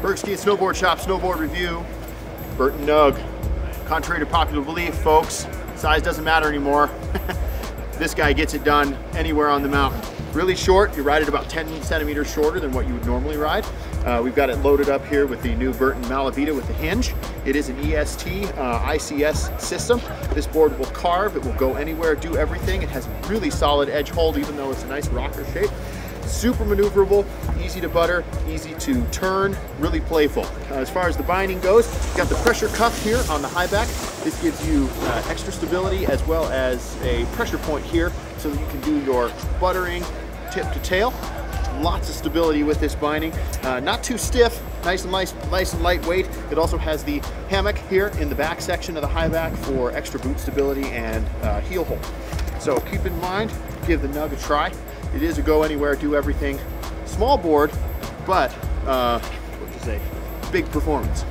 Bergski Snowboard Shop Snowboard Review. Burton Nug. Contrary to popular belief, folks, size doesn't matter anymore. this guy gets it done anywhere on the mountain. Really short, you ride it about 10 centimeters shorter than what you would normally ride. Uh, we've got it loaded up here with the new Burton Malavita with the hinge. It is an EST uh, ICS system. This board will carve, it will go anywhere, do everything. It has really solid edge hold even though it's a nice rocker shape super maneuverable, easy to butter, easy to turn, really playful. Uh, as far as the binding goes, you've got the pressure cuff here on the high back. This gives you uh, extra stability as well as a pressure point here so that you can do your buttering tip to tail. Lots of stability with this binding. Uh, not too stiff, nice and nice, nice and lightweight. It also has the hammock here in the back section of the high back for extra boot stability and uh, heel hold. So keep in mind, give the Nug a try. It is a go anywhere, do everything. Small board, but uh, what to say, big performance.